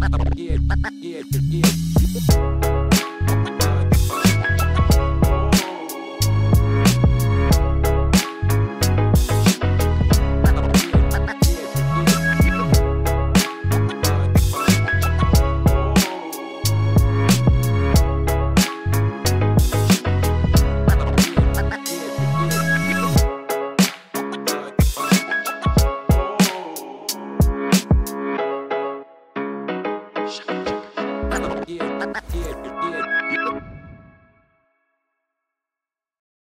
yeah, yeah, yeah. Yeah, yeah, yeah.